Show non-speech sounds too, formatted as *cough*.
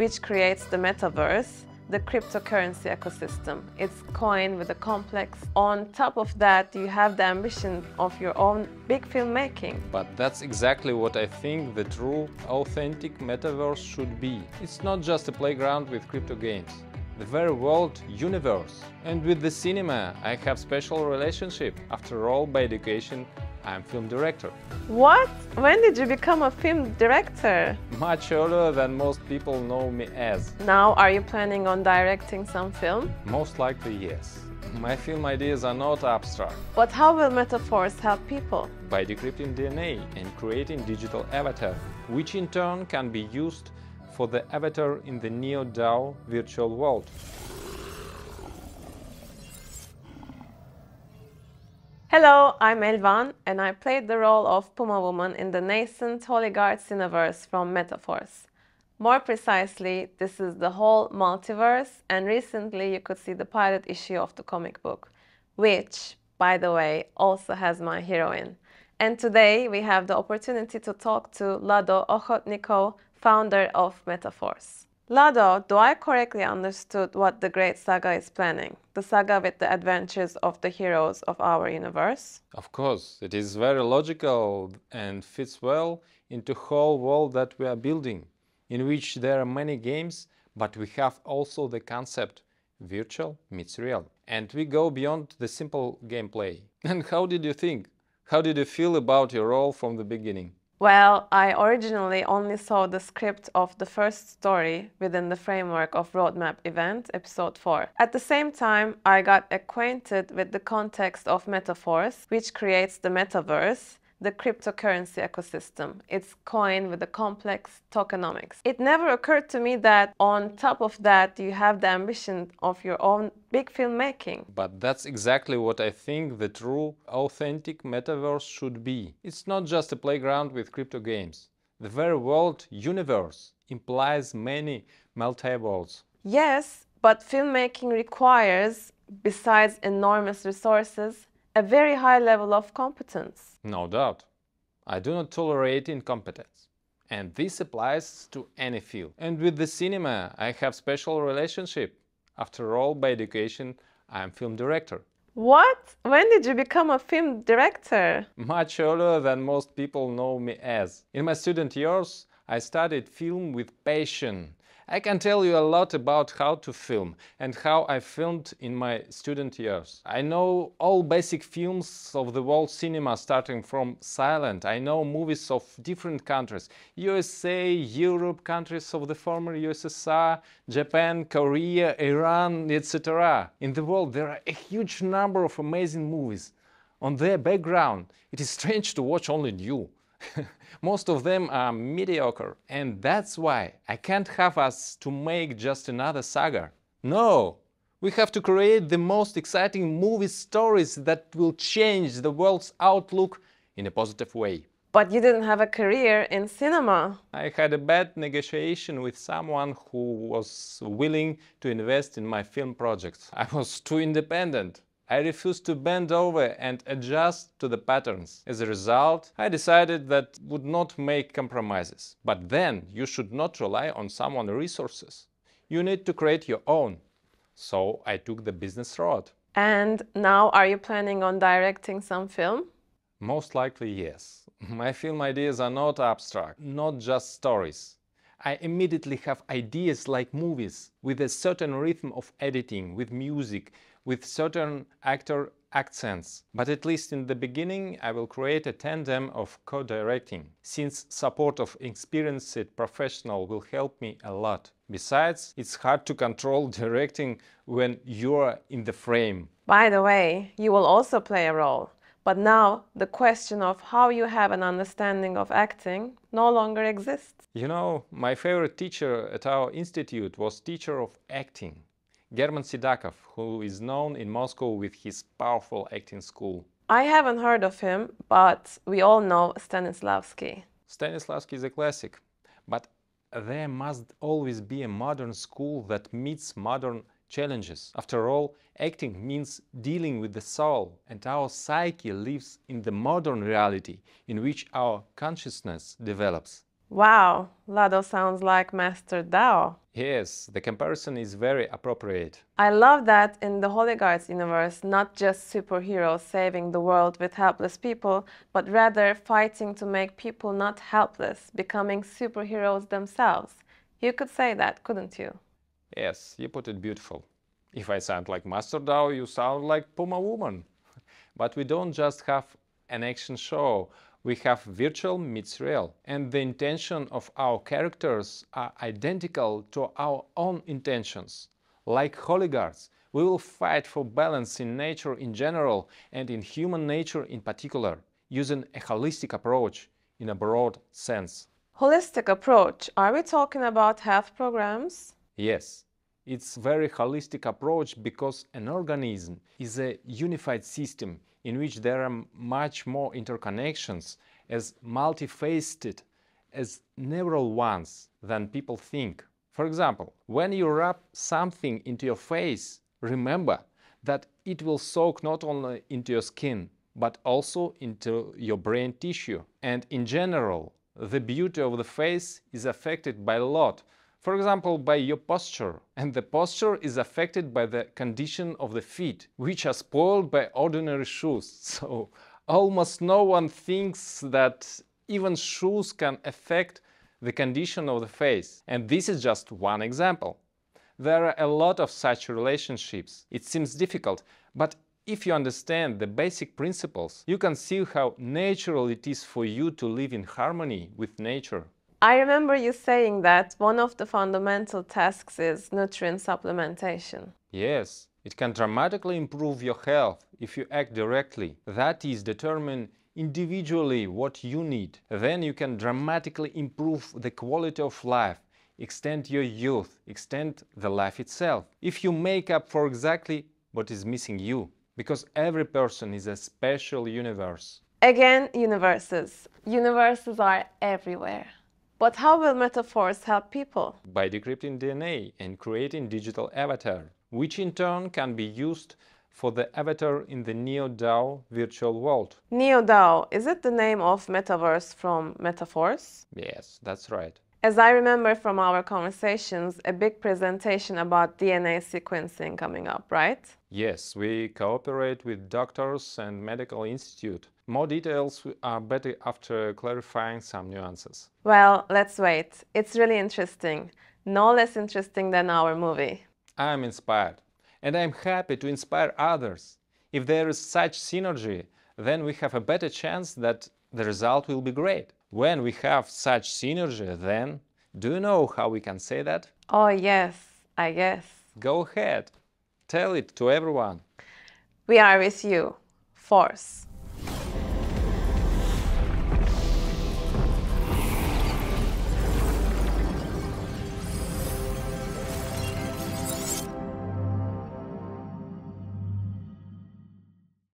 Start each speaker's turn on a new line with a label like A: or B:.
A: which creates the metaverse, the cryptocurrency ecosystem. It's coined with a complex. On top of that, you have the ambition of your own big filmmaking.
B: But that's exactly what I think the true, authentic metaverse should be. It's not just a playground with crypto games. The very world universe. And with the cinema, I have special relationship. After all, by education, I'm film director.
A: What? When did you become a film director?
B: Much earlier than most people know me as.
A: Now, are you planning on directing some film?
B: Most likely, yes. My film ideas are not abstract.
A: But how will Meta Force help people?
B: By decrypting DNA and creating digital avatar, which in turn can be used for the avatar in the Neo DAO virtual world.
A: Hello, I'm Elvan, and I played the role of Puma Woman in the nascent Holiguard Cineverse from Meta Force. More precisely, this is the whole multiverse, and recently you could see the pilot issue of the comic book, which, by the way, also has my heroine. And today we have the opportunity to talk to Lado Okhotnikov, founder of Metaforce. Lado, do I correctly understood what the Great Saga is planning? The saga with the adventures of the heroes of our universe?
B: Of course, it is very logical and fits well into whole world that we are building, in which there are many games, but we have also the concept virtual meets real. And we go beyond the simple gameplay. *laughs* And how did you think? How did you feel about your role from the beginning?
A: Well, I originally only saw the script of the first story within the framework of Roadmap event, episode 4. At the same time, I got acquainted with the context of Meta Force, which creates the metaverse, the cryptocurrency ecosystem. It's coined with a complex tokenomics. It never occurred to me that on top of that, you have the ambition of your own big filmmaking.
B: But that's exactly what I think the true, authentic metaverse should be. It's not just a playground with crypto games. The very world universe implies many multiverses.
A: Yes, but filmmaking requires, besides enormous resources, a very high level of competence.
B: No doubt. I do not tolerate incompetence. And this applies to any field. And with the cinema, I have special relationship. After all, by education, I am film director.
A: What? When did you become a film director?
B: Much earlier than most people know me as. In my student years, I studied film with passion I can tell you a lot about how to film and how I filmed in my student years. I know all basic films of the world cinema starting from silent. I know movies of different countries, USA, Europe, countries of the former USSR, Japan, Korea, Iran, etc. In the world there are a huge number of amazing movies. On their background, it is strange to watch only you. *laughs* Most of them are mediocre, and that's why I can't have us to make just another saga. No! We have to create the most exciting movie stories that will change the world's outlook in a positive way.
A: But you didn't have a career in cinema.
B: I had a bad negotiation with someone who was willing to invest in my film projects. I was too independent. I refused to bend over and adjust to the patterns. As a result, I decided that would not make compromises. But then you should not rely on someone's resources. You need to create your own. So I took the business road.
A: And now are you planning on directing some film?
B: Most likely, yes. *laughs* My film ideas are not abstract, not just stories. I immediately have ideas like movies with a certain rhythm of editing, with music, with certain actor accents. But at least in the beginning, I will create a tandem of co-directing, since support of experienced professional will help me a lot. Besides, it's hard to control *laughs* directing when you're in the frame.
A: By the way, you will also play a role. But now the question of how you have an understanding of acting no longer exists.
B: You know, my favorite teacher at our institute was teacher of acting. German Sidakov, who is known in Moscow with his powerful acting school.
A: I haven't heard of him, but we all know Stanislavski.
B: Stanislavski is a classic, but there must always be a modern school that meets modern challenges. After all, acting means dealing with the soul, and our psyche lives in the modern reality in which our consciousness develops.
A: Wow, Lado sounds like Master Dao.
B: Yes, the comparison is very appropriate.
A: I love that in the Holiguards universe, not just superheroes saving the world with helpless people, but rather fighting to make people not helpless, becoming superheroes themselves. You could say that, couldn't you?
B: Yes, you put it beautiful. If I sound like Master Dao, you sound like Puma Woman. *laughs* but we don't just have an action show we have virtual meets real, and the intention of our characters are identical to our own intentions. Like Holiguards, we will fight for balance in nature in general and in human nature in particular, using a holistic approach in a broad sense.
A: Holistic approach, are we talking about health programs?
B: Yes. It's very holistic approach because an organism is a unified system in which there are much more interconnections as multifaceted as neural ones than people think. For example, when you rub something into your face, remember that it will soak not only into your skin, but also into your brain tissue. And in general, the beauty of the face is affected by a lot for example, by your posture. And the posture is affected by the condition of the feet, which are spoiled by ordinary shoes. *laughs* So almost no one thinks that even shoes can affect the condition of the face. And this is just one example. There are a lot of such relationships. It seems difficult, but if you understand the basic principles, you can see how natural it is for you to live in harmony with nature.
A: I remember you saying that one of the fundamental tasks is nutrient supplementation.
B: Yes, it can dramatically improve your health if you act directly. That is, determine individually what you need. Then you can dramatically improve the quality of life, extend your youth, extend the life itself. If you make up for exactly what is missing you, because every person is a special universe.
A: Again, universes. Universes are everywhere. But how will Meta Force help people?
B: By decrypting DNA and creating digital avatar, which in turn can be used for the avatar in the NeoDAO virtual world.
A: NeoDAO, is it the name of metaverse from Metaforce?
B: Yes, that's right.
A: As I remember from our conversations, a big presentation about DNA sequencing coming up, right?
B: Yes, we cooperate with doctors and medical institute more details are better after clarifying some nuances.
A: Well, let's wait. It's really interesting. No less interesting than our movie.
B: I'm inspired. And I'm happy to inspire others. If there is such synergy, then we have a better chance that the result will be great. When we have such synergy, then do you know how we can say that?
A: Oh, yes, I guess.
B: Go ahead. Tell it to everyone.
A: We are with you. Force.